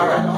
born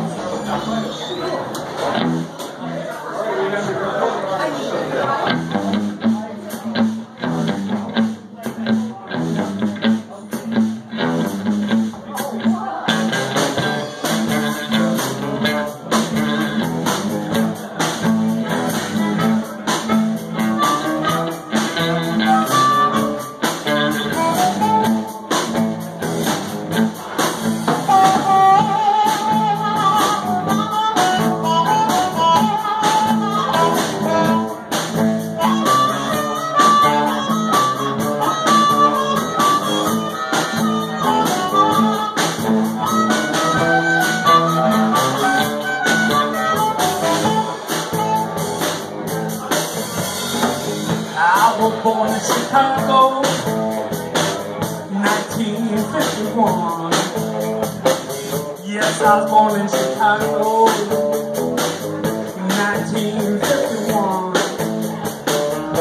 I was born in Chicago, 1951.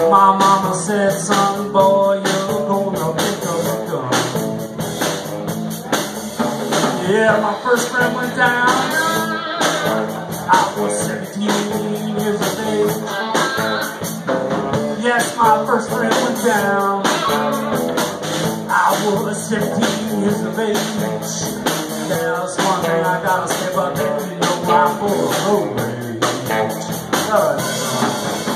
My mama said, son, boy, you're gonna pick up a gun. Yeah, my first friend went down. I was 17 years of age yes, my first friend went down. 15 years of age. There's one thing I gotta say about that, you know, I'm full of road rage. Uh,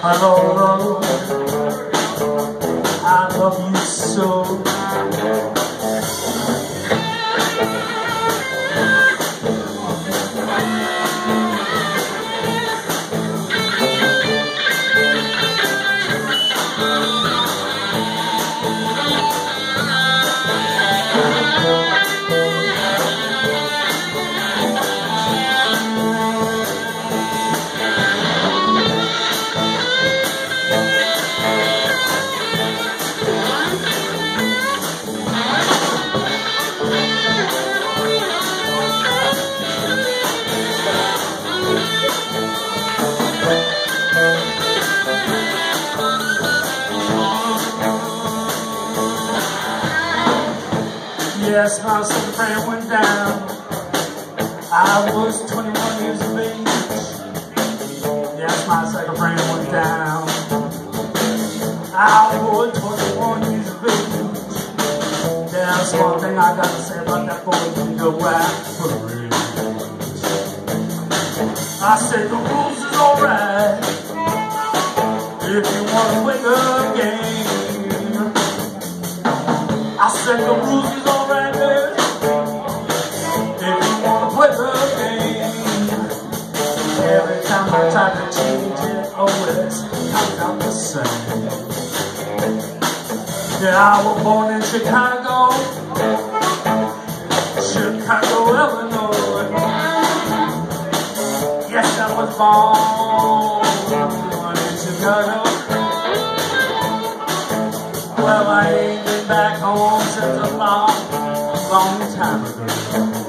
Hello, Yes, my second friend went down. I was 21 years of age. Yes, my second friend went down. I was 21 years of age. There's one thing I gotta say about that boy, you know parade. I said the rules is alright if you wanna win the game. I said the rules is Yeah, I was born in Chicago, Chicago, Illinois. Yes, I was born in Chicago. Well, I ain't been back home since a long, long time ago.